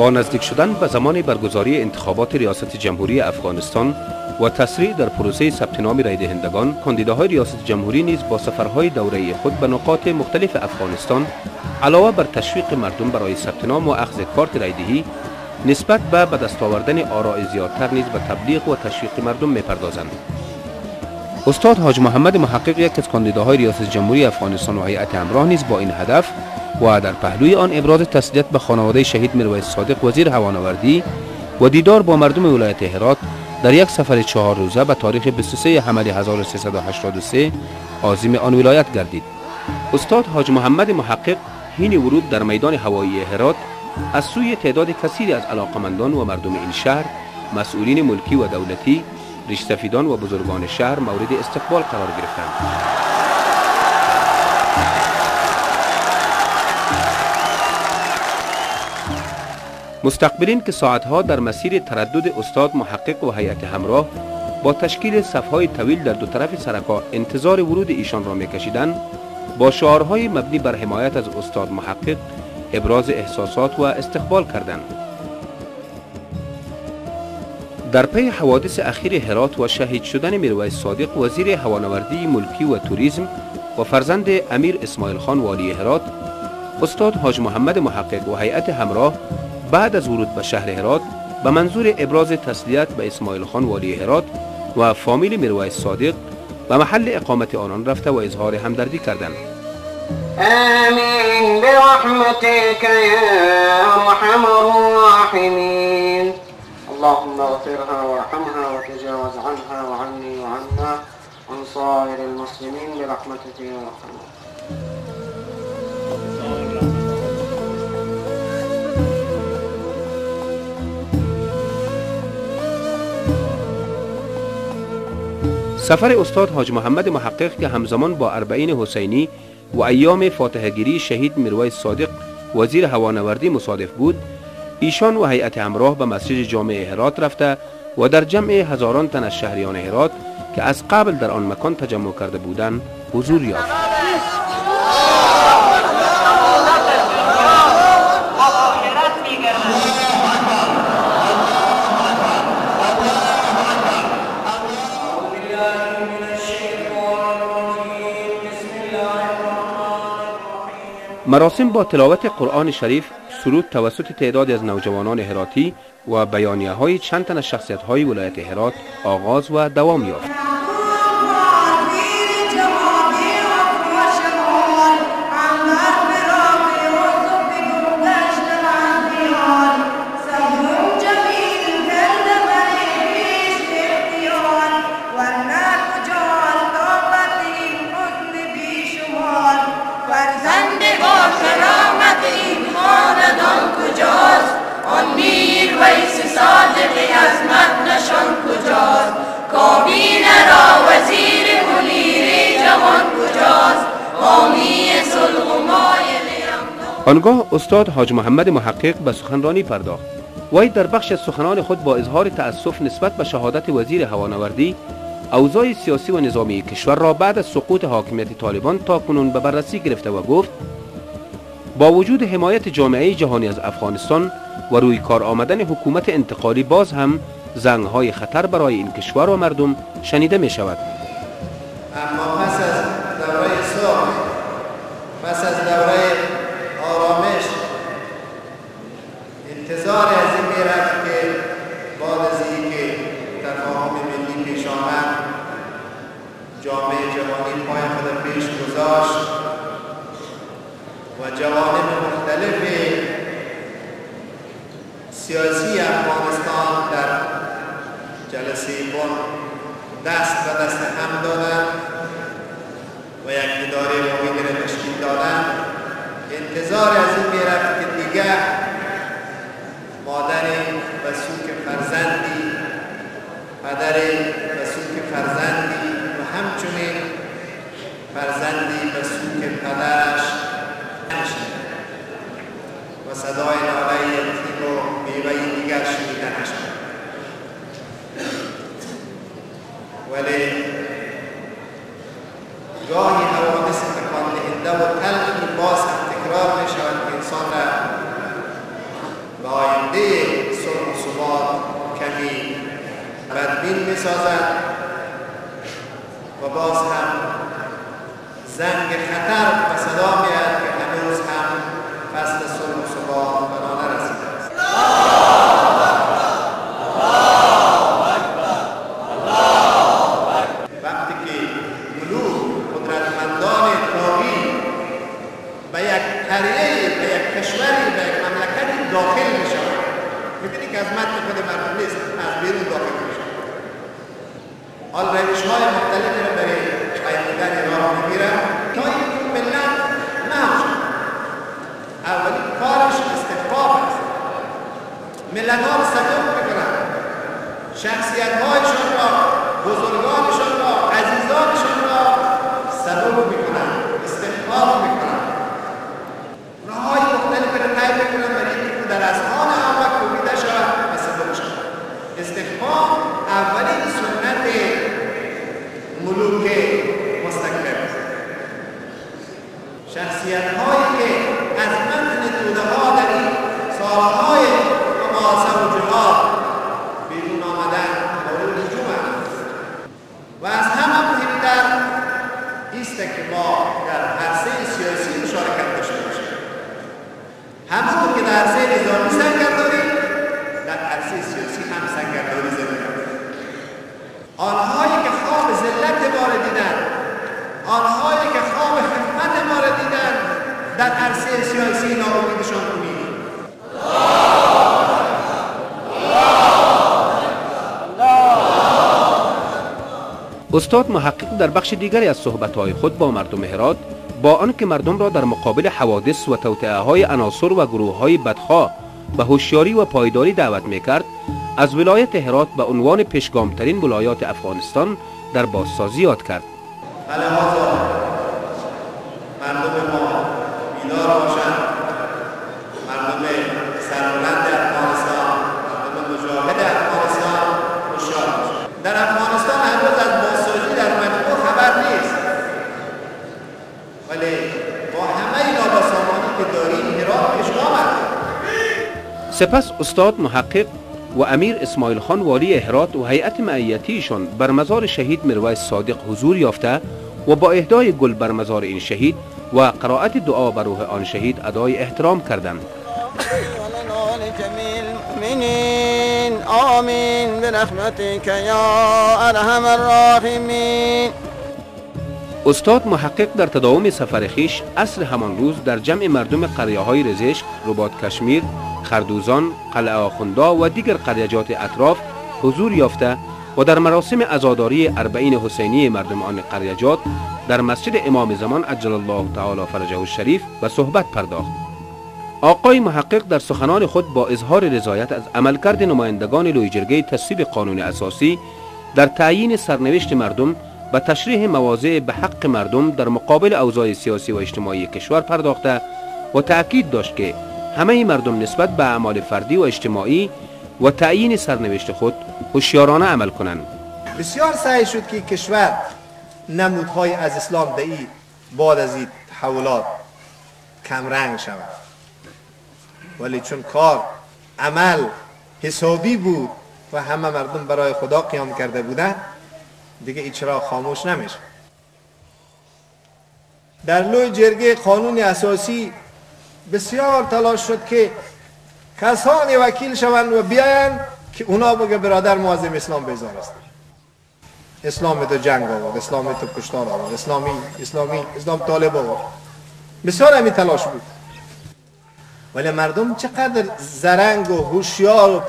با نزدیک شدن به زمان برگزاری انتخابات ریاست جمهوری افغانستان و تسریع در پروسه ثبت نام رای دهندگان کاندیداهای ریاست جمهوری نیز با سفرهای دوره خود به نقاط مختلف افغانستان علاوه بر تشویق مردم برای ثبت نام و اخذ کارت رایدهی نسبت به به دست آوردن آراء زیادتر نیز به تبلیغ و تشویق مردم می‌پردازند. استاد حاج محمد محقق یک از کاندیداهای ریاست جمهوری افغانستان و هیئت همراه نیز با این هدف و در پهلوی آن ابراز تسلیت به خانواده شهید میرویس صادق وزیر هوانوردی و دیدار با مردم ولایت هرات در یک سفر چهار روزه به تاریخ 23 حمل 1383 عازم آن ولایت گردید. استاد حاج محمد محقق حین ورود در میدان هوایی هرات از سوی تعداد کثیری از علاقمندان و مردم این شهر مسئولین ملکی و دولتی ریشسفیدان و بزرگان شهر مورد استقبال قرار گرفتند. مستقبلین که ساعتها در مسیر تردد استاد محقق و هیئت همراه با تشکیل صفهای طویل در دو طرف سرکا انتظار ورود ایشان را میکشیدند با شعارهای مبنی بر حمایت از استاد محقق ابراز احساسات و استقبال کردند. در پی حوادث اخیر هرات و شهید شدن میرویس صادق وزیر هوانوردی ملکی و توریسم و فرزند امیر اسماعیل خان والی هرات استاد حاج محمد محقق و هیئت همراه بعد از ورود به شهر هرات به منظور ابراز تسلیت به اسماعیل خان والی هرات و فامیل میرویس صادق به محل اقامت آنان رفته و اظهار همدردی کردند. آمین برحمتك یا ارحم الراحمین. اللهم اغفرها وارحمها وتجاوز عنها وعني وعنا وعن صائر المسلمين برحمتك يا أرحم سفر استاد حاج محمد محقق که همزمان با اربعین حسینی و ایام فاتحگیری شهید میرویس صادق وزیر هوانوردی مصادف بود. ایشان و هیئت همراه به مسجد جامع هرات رفته و در جمع هزاران تن از شهریان هرات که از قبل در آن مکان تجمع کرده بودند حضور یافت. مراسم با تلاوت قرآن شریف سرود توسط تعدادی از نوجوانان هراتی و بیانیه های چند تن از شخصیت های ولایت هرات آغاز و دوام یافت. آنگاه استاد حاج محمد محقق به سخنرانی پرداخت. وی در بخش سخنان خود با اظهار تأسف نسبت به شهادت وزیر هوانوردی اوضاع سیاسی و نظامی کشور را بعد از سقوط حاکمیت طالبان تا کنون به بررسی گرفته و گفت با وجود حمایت جامعه جهانی از افغانستان و روی کار آمدن حکومت انتقالی باز هم زنگ خطر برای این کشور و مردم شنیده می شود اما پس از دوره صلح پس از دوره آرامش انتظار از این می‌رفت که بعد از اینکه تفاهم ملی پیش آمد جامعه جهانی پای خود پیش گذاشت و جوانب مختلف سیاسی افغانستان در جلسه بن دست به دست هم دادن و یک اداره واحد را تشکیل دادن انتظار از این می‌رفت که دیگر مادر به سوک فرزندی پدر به سوک فرزندی و همچنین فرزندی به سوک پدرش. و صدای ناله یتیم و بیوه دیگر ولی بدبین می سازد و باز هم زنگ خطر و صدا میاد که هنوز هم فصل صلح و صبح. حال روش های مختلفی رو برای قیدیدن راه می‌گیرن تا اینکه ملت نمشه اولین کارش استخفاف است. ملت ها رو شخصیت هایشون را بزرگانشون را عزیزانشون را صدوق می‌کنن استخفاف می‌کنن راه های مختلفی رو طی می‌کنن برای اینکه در اذهان عامه کوبیده شود و صدوق شود استخفاف اولین سنت ملوک مستکبر است شخصیت هایی که از متن توده ها در این سالهای مباحثه و جهاد بیرون آمدن هجوم و از همه مهمتر ایست که ما در عرصه سیاسی مشارکت داشته باشیم. همون که در عرصه نظامی سرگردانی در عرصه سیاسی هم سرگردانی زمین آنهایی که خواب ذلت ما را دیدن آنهایی که خواب خدمت ما را دیدن در عرصه سیاسی ناامیدشان کنید استاد محقق در بخش دیگری از صحبتهای خود با مردم هرات با آنکه مردم را در مقابل حوادث و توطئه های عناصر و گروه های بدخواه به هوشیاری و پایداری دعوت می‌کرد از ولایت هرات به عنوان پیشگامترین ولایات افغانستان در بازسازی یاد کرد فلهذا مردم ما بیدار باشند مردم سربلند افغانستان مردم مجاهد افغانستان هوشیار باشند در افغانستان هنوز از بازسازی در مجموع خبر نیست ولی با همه نابسامانی که داریم هرات پیشگام است سپس استاد محقق و امیر اسماعیل خان والی هرات و هیئت معیتیشان بر مزار شهید مرویس صادق حضور یافته و با اهدای گل بر مزار این شهید و قرائت دعا بر روح آن شهید ادای احترام کردند. برحمتك يا أرحم الراحمين استاد محقق در تداوم سفر خیش عصر همان روز در جمع مردم قریه های رزشک، رباط کشمیر، خردوزان، قلعه آخوندا و دیگر قریجات اطراف حضور یافته و در مراسم عزاداری اربعین حسینی مردم آن قریجات در مسجد امام زمان عجل الله تعالی فرجه الشریف به صحبت پرداخت. آقای محقق در سخنان خود با اظهار رضایت از عملکرد نمایندگان لویجرگه تصویب قانون اساسی در تعیین سرنوشت مردم و تشریح مواضع به حق مردم در مقابل اوضاع سیاسی و اجتماعی کشور پرداخته و تأکید داشت که همه مردم نسبت به اعمال فردی و اجتماعی و تعیین سرنوشت خود هوشیارانه عمل کنند. بسیار سعی شد که کشور نمودهای از اسلام در این بعد از این تحولات کمرنگ شود ولی چون کار عمل حسابی بود و همه مردم برای خدا قیام کرده بودن دیگه این چرا خاموش نمیشه. در لوی جرگه قانون اساسی بسیار تلاش شد که کسانی وکیل شوند و بیاین که اونا بگه برادر معظم اسلام بیزار است. اسلام تو جنگ آورد اسلام تو کشتار آورد اسلامی اسلامی اسلام طالب آورد. بسیار همین تلاش بود. ولی مردم چقدر زرنگ و هوشیار و